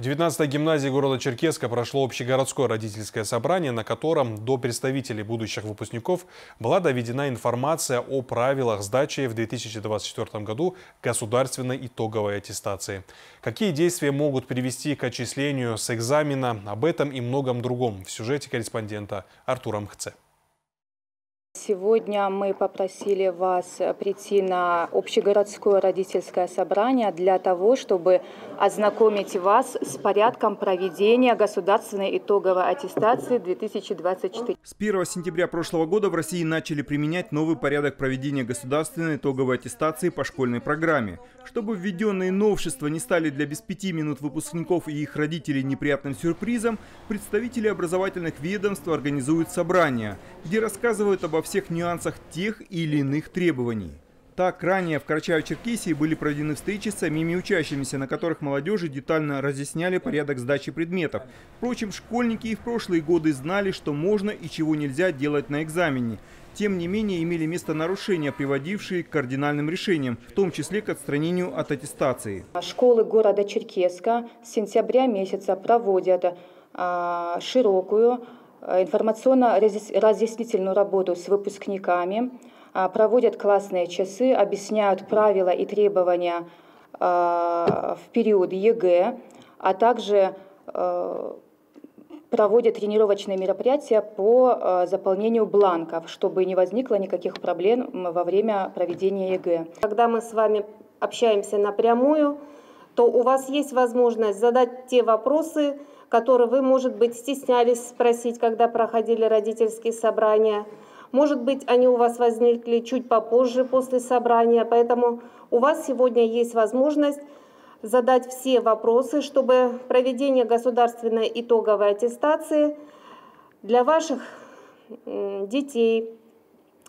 В 19-й гимназии города Черкеска прошло общегородское родительское собрание, на котором до представителей будущих выпускников была доведена информация о правилах сдачи в 2024 году государственной итоговой аттестации. Какие действия могут привести к отчислению с экзамена, об этом и многом другом в сюжете корреспондента Артура Мхце. Сегодня мы попросили вас прийти на общегородское родительское собрание для того, чтобы ознакомить вас с порядком проведения государственной итоговой аттестации 2024. С 1 сентября прошлого года в России начали применять новый порядок проведения государственной итоговой аттестации по школьной программе. Чтобы введенные новшества не стали для без пяти минут выпускников и их родителей неприятным сюрпризом, представители образовательных ведомств организуют собрания, где рассказывают обо всех нюансах тех или иных требований. Так, ранее в Карачаево-Черкесии были проведены встречи с самими учащимися, на которых молодежи детально разъясняли порядок сдачи предметов. Впрочем, школьники и в прошлые годы знали, что можно и чего нельзя делать на экзамене. Тем не менее, имели место нарушения, приводившие к кардинальным решениям, в том числе к отстранению от аттестации. Школы города Черкеска с сентября месяца проводят а, широкую информационно-разъяснительную работу с выпускниками, а, проводят классные часы, объясняют правила и требования а, в период ЕГЭ, а также э, проводят тренировочные мероприятия по заполнению бланков, чтобы не возникло никаких проблем во время проведения ЕГЭ. Когда мы с вами общаемся напрямую, то у вас есть возможность задать те вопросы, которые вы, может быть, стеснялись спросить, когда проходили родительские собрания. Может быть, они у вас возникли чуть попозже после собрания, поэтому у вас сегодня есть возможность задать все вопросы, чтобы проведение государственной итоговой аттестации для ваших детей,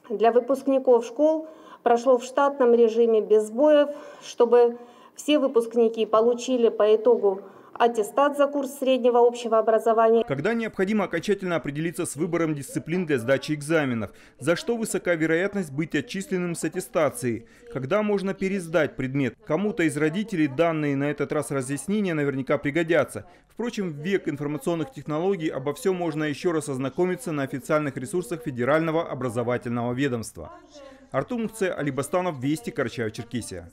для выпускников школ прошло в штатном режиме без сбоев, чтобы все выпускники получили по итогу аттестат за курс среднего общего образования. Когда необходимо окончательно определиться с выбором дисциплин для сдачи экзаменов, за что высока вероятность быть отчисленным с аттестацией, когда можно пересдать предмет. Кому-то из родителей данные на этот раз разъяснения наверняка пригодятся. Впрочем, в век информационных технологий обо всем можно еще раз ознакомиться на официальных ресурсах Федерального образовательного ведомства. Артур Мухце, Алибастанов, Вести, Карачаево-Черкесия.